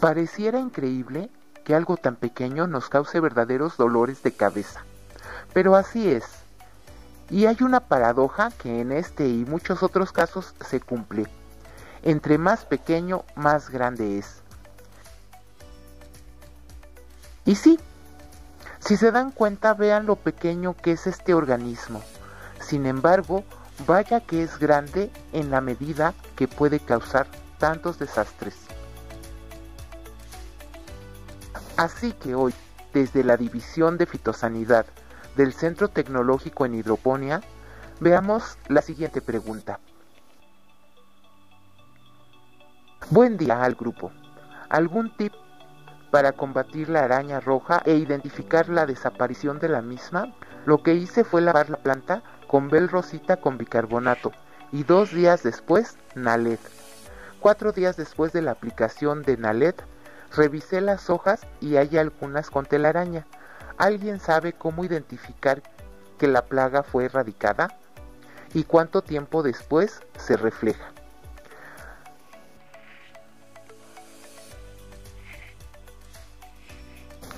Pareciera increíble que algo tan pequeño nos cause verdaderos dolores de cabeza, pero así es. Y hay una paradoja que en este y muchos otros casos se cumple. Entre más pequeño, más grande es. Y sí, si se dan cuenta, vean lo pequeño que es este organismo. Sin embargo, vaya que es grande en la medida que puede causar tantos desastres. Así que hoy, desde la División de Fitosanidad del Centro Tecnológico en Hidroponía, veamos la siguiente pregunta. Buen día al grupo. ¿Algún tip para combatir la araña roja e identificar la desaparición de la misma? Lo que hice fue lavar la planta con bel rosita con bicarbonato y dos días después Nalet. Cuatro días después de la aplicación de Nalet, revisé las hojas y hay algunas con telaraña. ¿Alguien sabe cómo identificar que la plaga fue erradicada? ¿Y cuánto tiempo después se refleja?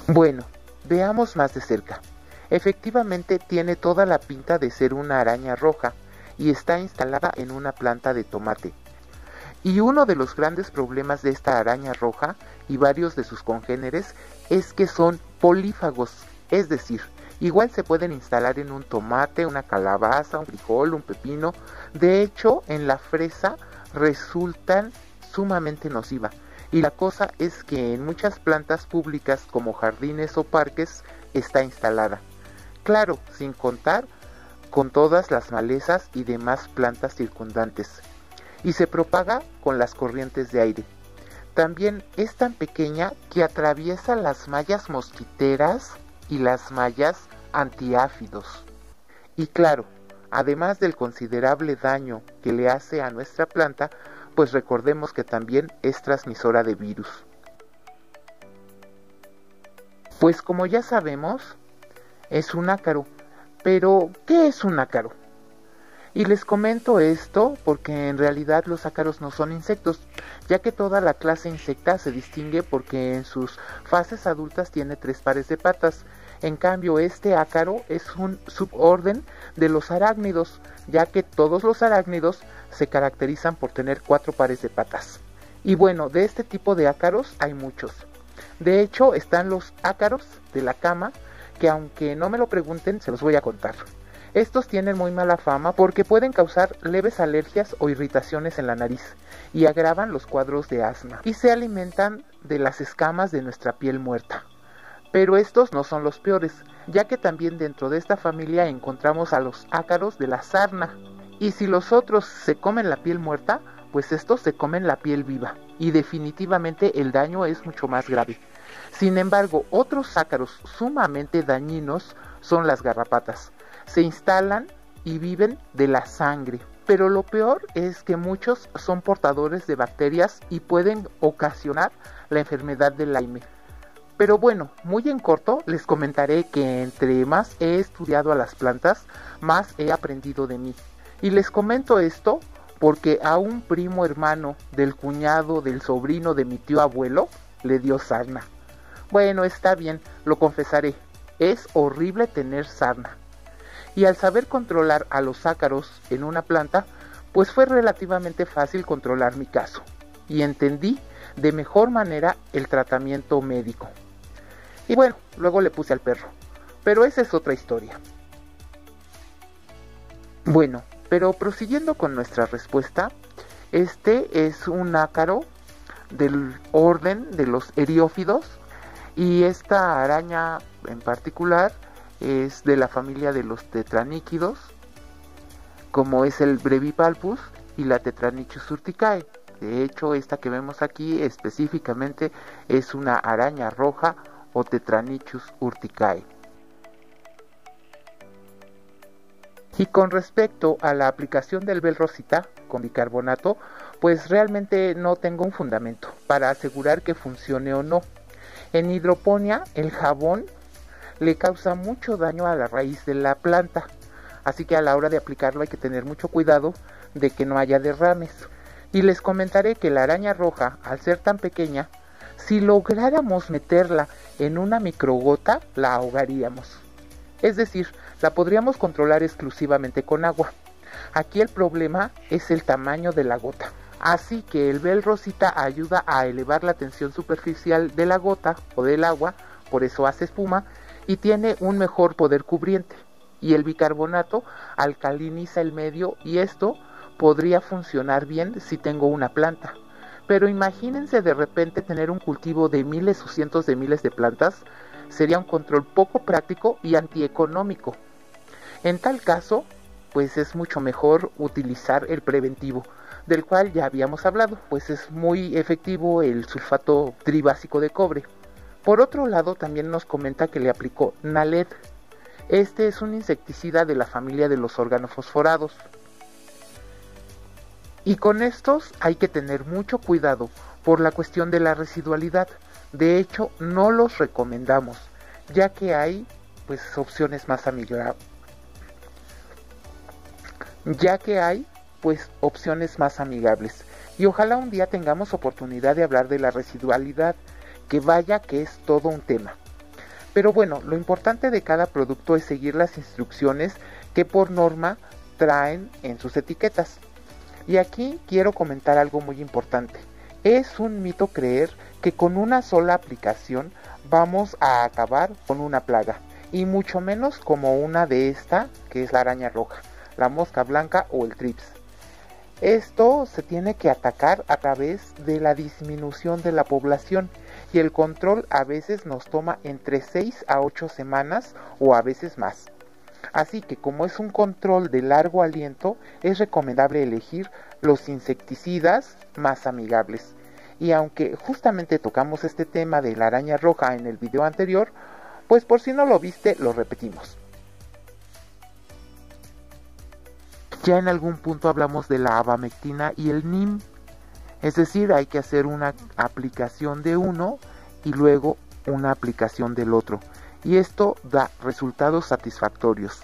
Bueno, veamos más de cerca. Efectivamente tiene toda la pinta de ser una araña roja y está instalada en una planta de tomate. Y uno de los grandes problemas de esta araña roja y varios de sus congéneres es que son polífagos, es decir, igual se pueden instalar en un tomate, una calabaza, un frijol, un pepino. De hecho, en la fresa resultan sumamente nociva. Y la cosa es que en muchas plantas públicas como jardines o parques está instalada. Claro, sin contar con todas las malezas y demás plantas circundantes. Y se propaga con las corrientes de aire. También es tan pequeña que atraviesa las mallas mosquiteras y las mallas antiáfidos. Y claro, además del considerable daño que le hace a nuestra planta, pues recordemos que también es transmisora de virus. Pues como ya sabemos, es un ácaro. Pero, ¿qué es un ácaro? Y les comento esto porque en realidad los ácaros no son insectos, ya que toda la clase insecta se distingue porque en sus fases adultas tiene tres pares de patas. En cambio, este ácaro es un suborden de los arácnidos, ya que todos los arácnidos se caracterizan por tener cuatro pares de patas. Y bueno, de este tipo de ácaros hay muchos. De hecho, están los ácaros de la cama, que aunque no me lo pregunten, se los voy a contar. Estos tienen muy mala fama porque pueden causar leves alergias o irritaciones en la nariz y agravan los cuadros de asma y se alimentan de las escamas de nuestra piel muerta. Pero estos no son los peores, ya que también dentro de esta familia encontramos a los ácaros de la sarna. Y si los otros se comen la piel muerta, pues estos se comen la piel viva. Y definitivamente el daño es mucho más grave. Sin embargo, otros ácaros sumamente dañinos son las garrapatas se instalan y viven de la sangre. Pero lo peor es que muchos son portadores de bacterias y pueden ocasionar la enfermedad del Lyme. Pero bueno, muy en corto les comentaré que entre más he estudiado a las plantas, más he aprendido de mí. Y les comento esto porque a un primo hermano del cuñado del sobrino de mi tío abuelo le dio sarna. Bueno, está bien, lo confesaré. Es horrible tener sarna y al saber controlar a los ácaros en una planta, pues fue relativamente fácil controlar mi caso y entendí de mejor manera el tratamiento médico. Y bueno, luego le puse al perro, pero esa es otra historia. Bueno, pero prosiguiendo con nuestra respuesta, este es un ácaro del orden de los eriófidos y esta araña en particular es de la familia de los tetraníquidos, como es el Brevipalpus y la Tetranichus urticae. De hecho, esta que vemos aquí específicamente es una araña roja o Tetranichus urticae. Y con respecto a la aplicación del Belrosita con bicarbonato, pues realmente no tengo un fundamento para asegurar que funcione o no. En hidroponía, el jabón le causa mucho daño a la raíz de la planta. Así que a la hora de aplicarlo hay que tener mucho cuidado de que no haya derrames. Y les comentaré que la araña roja, al ser tan pequeña, Si lográramos meterla en una microgota, la ahogaríamos. Es decir, la podríamos controlar exclusivamente con agua. Aquí el problema es el tamaño de la gota. Así que el Bel Rosita ayuda a elevar la tensión superficial de la gota o del agua, por eso hace espuma, y tiene un mejor poder cubriente. Y el bicarbonato alcaliniza el medio y esto podría funcionar bien si tengo una planta. Pero imagínense de repente tener un cultivo de miles o cientos de miles de plantas, sería un control poco práctico y antieconómico. En tal caso, pues es mucho mejor utilizar el preventivo, del cual ya habíamos hablado, pues es muy efectivo el sulfato tribásico de cobre. Por otro lado, también nos comenta que le aplicó Naled. Este es un insecticida de la familia de los organofosforados. Y con estos hay que tener mucho cuidado por la cuestión de la residualidad. De hecho, no los recomendamos, ya que hay pues opciones más amigables. Ya que hay pues opciones más amigables. Y ojalá un día tengamos oportunidad de hablar de la residualidad, que vaya que es todo un tema. Pero bueno, lo importante de cada producto es seguir las instrucciones que por norma traen en sus etiquetas. Y aquí quiero comentar algo muy importante. Es un mito creer que con una sola aplicación vamos a acabar con una plaga, y mucho menos como una de esta, que es la araña roja, la mosca blanca o el trips. Esto se tiene que atacar a través de la disminución de la población y el control a veces nos toma entre 6 a 8 semanas o a veces más. Así que como es un control de largo aliento, es recomendable elegir los insecticidas más amigables. Y aunque justamente tocamos este tema de la araña roja en el video anterior, pues por si no lo viste, lo repetimos. Ya en algún punto hablamos de la abamectina y el NIM. Es decir, hay que hacer una aplicación de uno y luego una aplicación del otro. Y esto da resultados satisfactorios.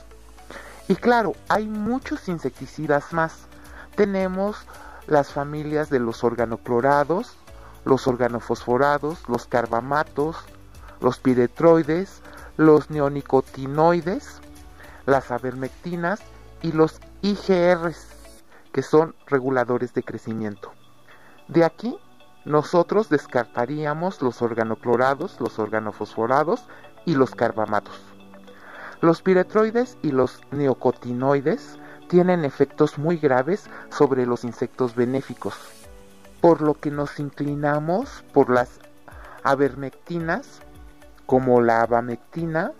Y claro, hay muchos insecticidas más. Tenemos las familias de los organoclorados, los organofosforados, los carbamatos, los piretroides, los neonicotinoides, las avermectinas y los IGRs, que son reguladores de crecimiento. De aquí, nosotros descartaríamos los organoclorados, los organofosforados y los carbamatos. Los piretroides y los neocotinoides tienen efectos muy graves sobre los insectos benéficos, por lo que nos inclinamos por las avermectinas, como la abamectina,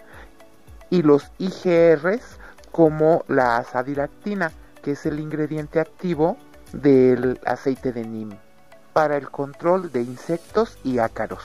y los IGRs, como la azadiractina, que es el ingrediente activo del aceite de NIM, para el control de insectos y ácaros.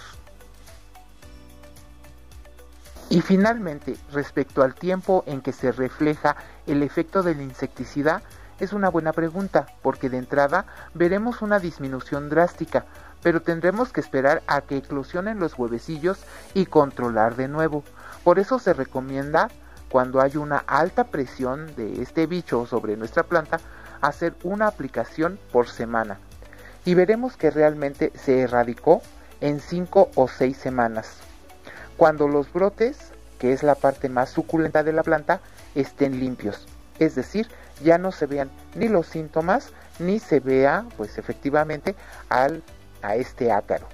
Y finalmente, respecto al tiempo en que se refleja el efecto del insecticida, es una buena pregunta, porque de entrada veremos una disminución drástica, pero tendremos que esperar a que eclosionen los huevecillos y controlar de nuevo. Por eso se recomienda cuando hay una alta presión de este bicho sobre nuestra planta, hacer una aplicación por semana. Y veremos que realmente se erradicó en 5 o 6 semanas. Cuando los brotes, que es la parte más suculenta de la planta, estén limpios. Es decir, ya no se vean ni los síntomas, ni se vea, pues efectivamente, al, a este ácaro.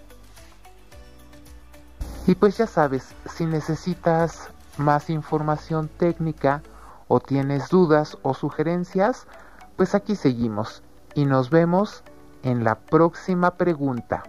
Y pues ya sabes, si necesitas más información técnica o tienes dudas o sugerencias, pues aquí seguimos y nos vemos en la próxima pregunta.